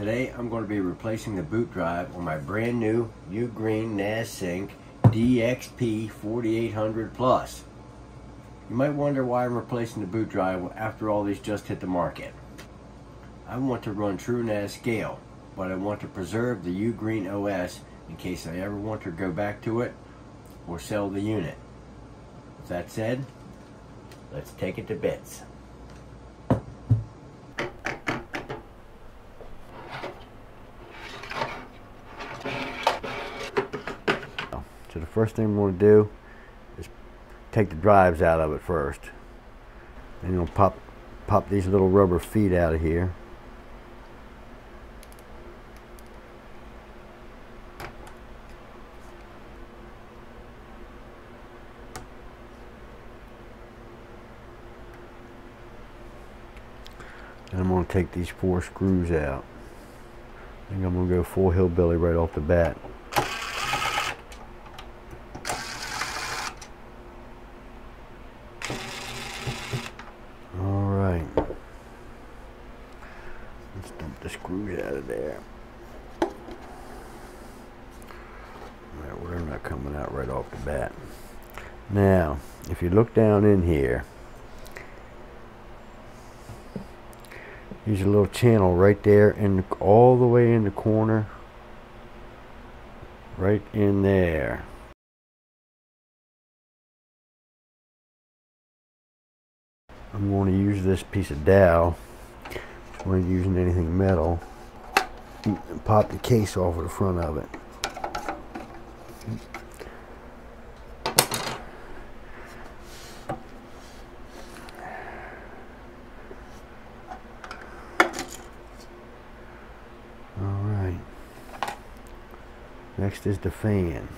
Today I'm going to be replacing the boot drive on my brand new Ugreen NASync DXP 4800 Plus. You might wonder why I'm replacing the boot drive after all these just hit the market. I want to run TrueNAS scale, but I want to preserve the Ugreen OS in case I ever want to go back to it or sell the unit. With that said, let's take it to bits. So the first thing we're going to do is take the drives out of it first. And you'll pop pop these little rubber feet out of here. And I'm going to take these four screws out. I think I'm going to go full hillbilly right off the bat. Alright. Let's dump the screws out of there. Alright, well they're not coming out right off the bat. Now, if you look down in here, There's a little channel right there and all the way in the corner. Right in there. I'm going to use this piece of dowel. I'm using anything metal. Pop the case off of the front of it. All right. Next is the fan.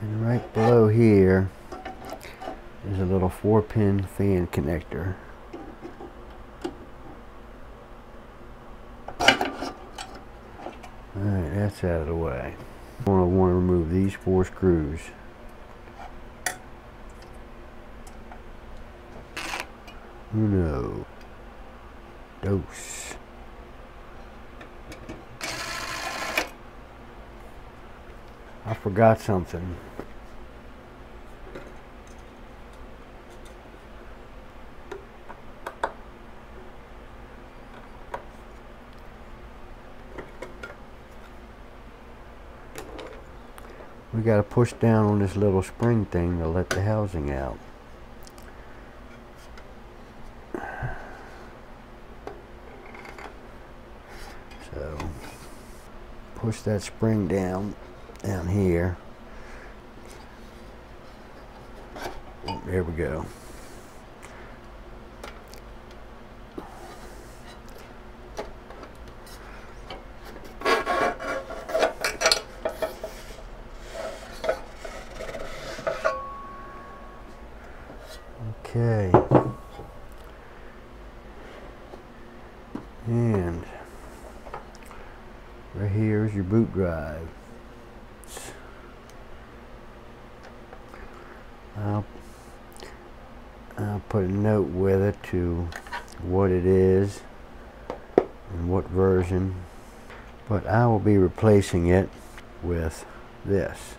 And right below here is a little four pin fan connector. Alright, that's out of the way. I want to remove these four screws. Oh, Uno. Dos. I forgot something. We got to push down on this little spring thing to let the housing out. So push that spring down down here. There we go. Okay. And right here is your boot drive. I'll, I'll put a note with it to what it is and what version. But I will be replacing it with this.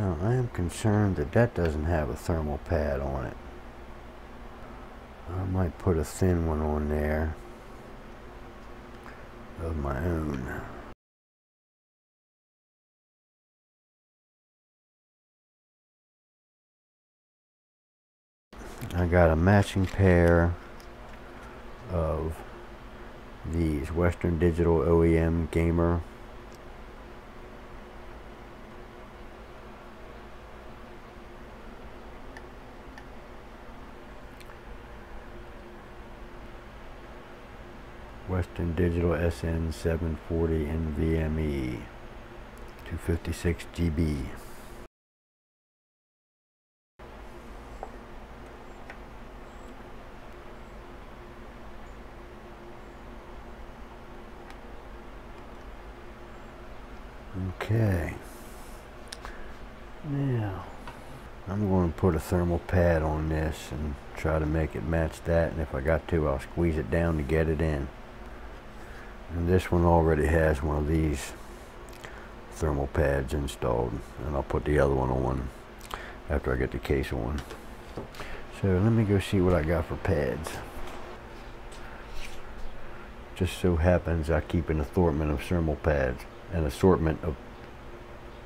Now I am concerned that that doesn't have a thermal pad on it. I might put a thin one on there of my own. I got a matching pair of these Western Digital OEM Gamer Western Digital SN740 NVMe. 256 GB. Okay. Now, I'm going to put a thermal pad on this and try to make it match that. And if I got to, I'll squeeze it down to get it in. And this one already has one of these thermal pads installed. And I'll put the other one on after I get the case on. So let me go see what I got for pads. Just so happens I keep an assortment of thermal pads. An assortment of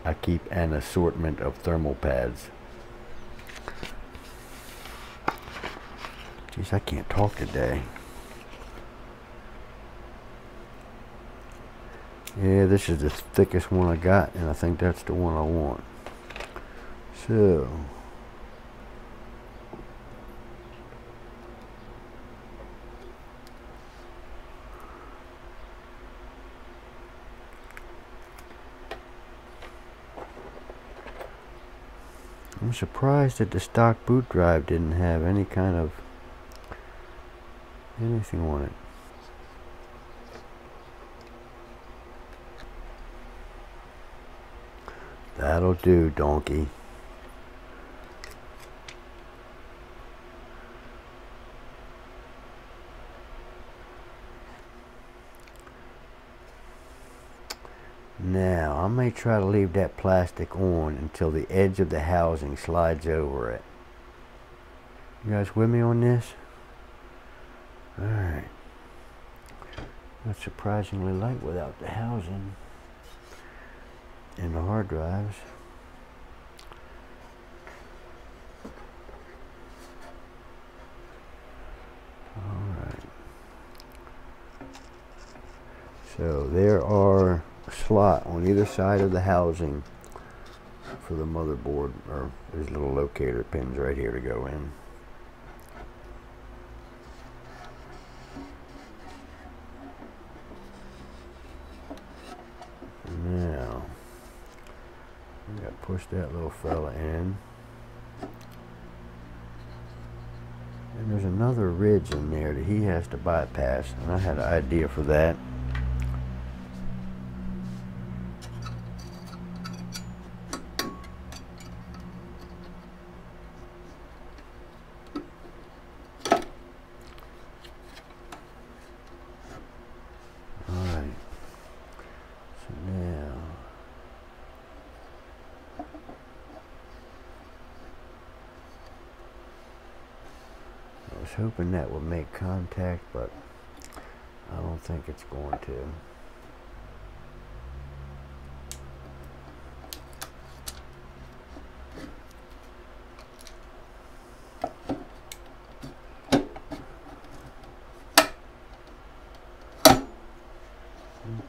I keep an assortment of thermal pads. Jeez, I can't talk today. Yeah, this is the thickest one I got, and I think that's the one I want. So, I'm surprised that the stock boot drive didn't have any kind of anything on it. That'll do, donkey. Now, I may try to leave that plastic on until the edge of the housing slides over it. You guys with me on this? Alright. That's surprisingly light without the housing and the hard drives. Alright. So there are slot on either side of the housing for the motherboard or these little locator pins right here to go in. Push that little fella in. And there's another ridge in there that he has to bypass, and I had an idea for that. Hoping that will make contact, but I don't think it's going to.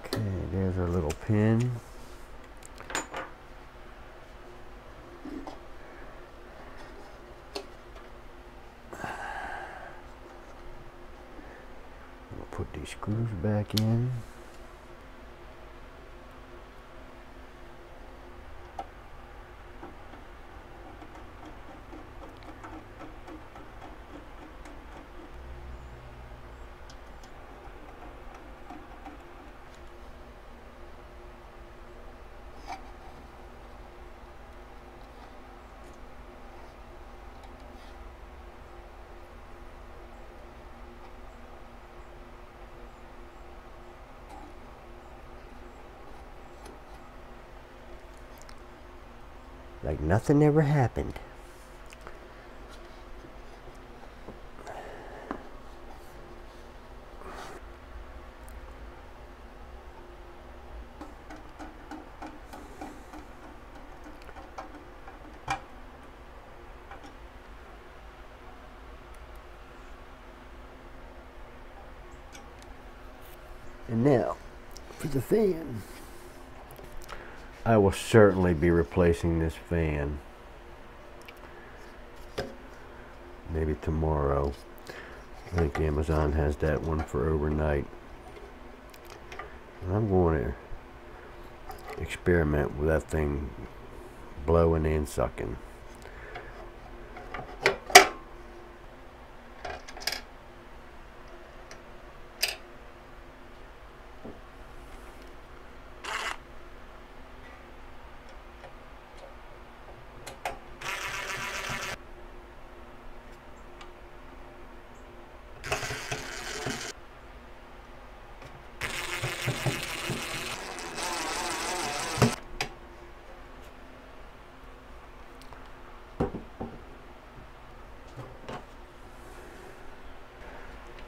Okay, there's our little pin. screws back in. Like nothing ever happened. And now, for the fan. I will certainly be replacing this fan. Maybe tomorrow. I think Amazon has that one for overnight. I'm going to experiment with that thing blowing and sucking.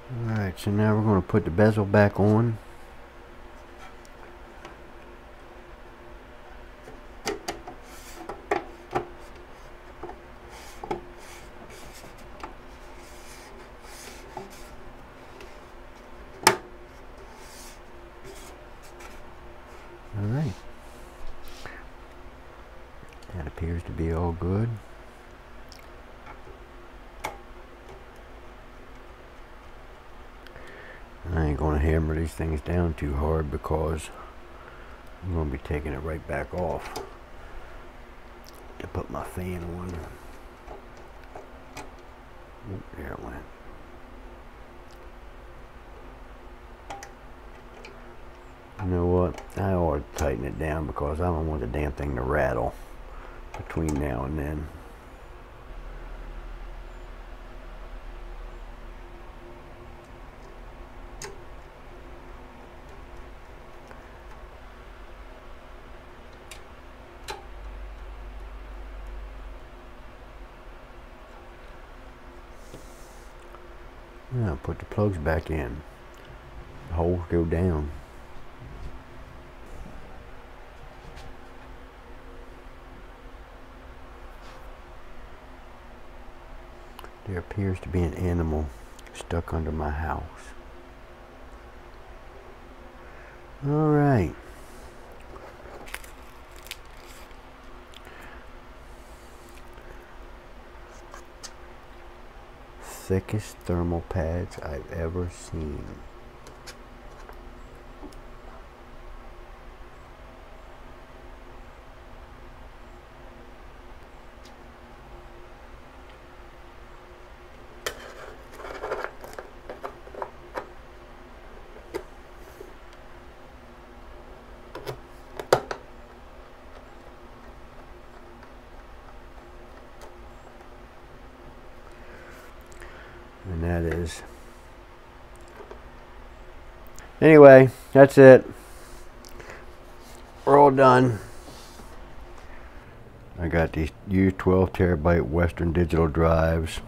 Alright, so now we're going to put the bezel back on. Alright. That appears to be all good. I ain't going to hammer these things down too hard because I'm going to be taking it right back off to put my fan on. Oop, there it went. You know what? I ought to tighten it down because I don't want the damn thing to rattle between now and then. Now put the plugs back in. The holes go down. There appears to be an animal stuck under my house. All right. Thickest thermal pads I've ever seen. And that is. Anyway that's it. We're all done. I got these U12 terabyte Western digital drives